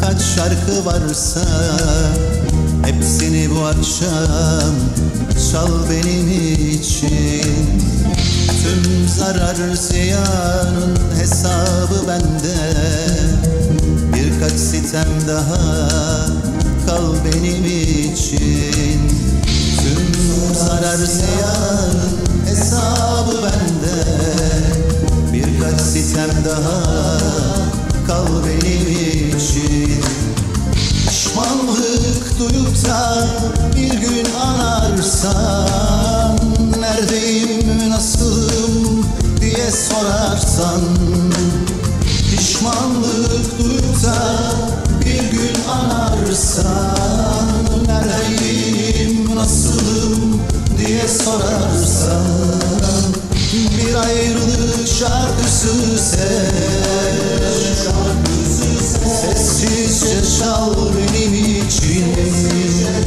kaç şarkı varsa Hepsini bu akşam çal benim için. Tüm zarar ziyanın hesabı bende. Birkaç sitem daha kal benim için. Tüm zarar ziyanın hesabı bende. Birkaç sitem daha kal benim için. Pişmanlık duyup da bir gün anarsan Neredeyim, nasılım diye sorarsan. Pişmanlık duyup da bir gün anarsan Neredeyim, nasılım diye sorarsan Bir ayrılık şarkısı seç Sessizce çal benim için. Yüreğin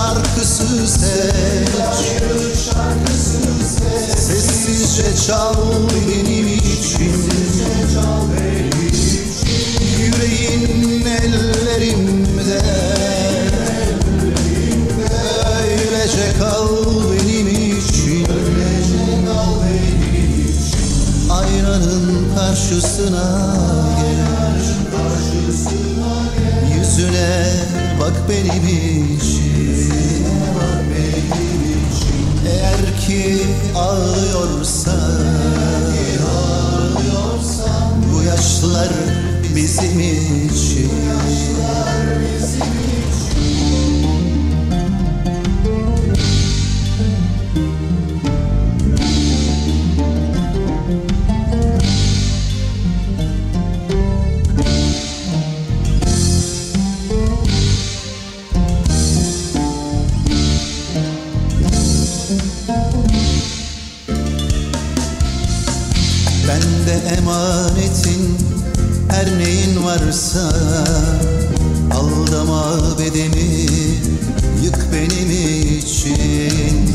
şarkısı seç. Sessizce çal benim için. Yüreğin ellerimde. Öylece kal benim için. Aynanın karşısına gel. Yüzüne bak benim için ki ağlıyorsan Bu yaşlar bizim için her neyin varsa Aldama bedeni yık benim için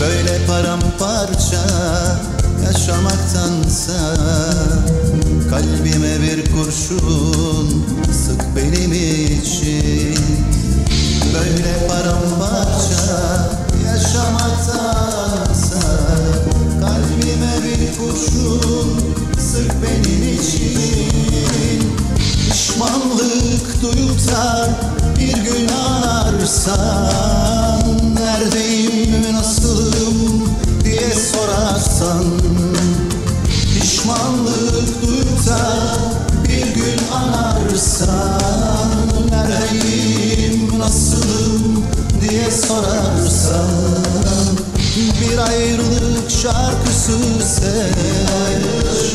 Böyle paramparça yaşamaktansa sık benim için. Pişmanlık duyup da bir gün ararsan Neredeyim, nasılım? diye sorarsan Pişmanlık duyup da bir gün anarsan Neredeyim, nasılım? diye sorarsan Bir ayrılık şarkısı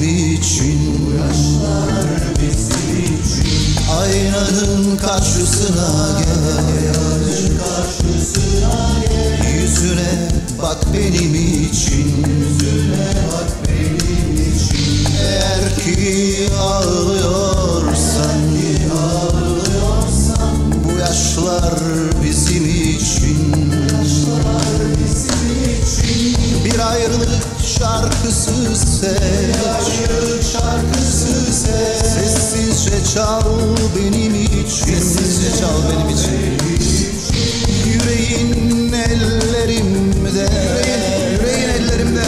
bizim için. Aynanın karşısına gel. Yüzüne bak benim için Bir ayrılık şarkısı seç Sessizce çal benim için. Sessizce çal benim için. Yüreğin ellerimde. Yüreğin ellerimde.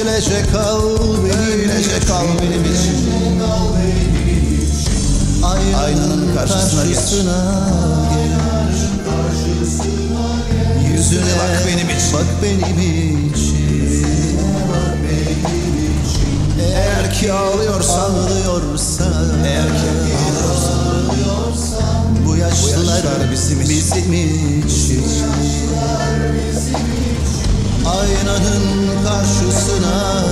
Öylece kal benim Öylece kal benim için. Aynanın karşısına, geç. Yüzüne bak benim için. Bak benim için Eğer ki ağlıyorsan Ağlıyorsan Eğer ki ağlıyorsan Bu yaşlar, bizim, bizim için. Aynanın karşısına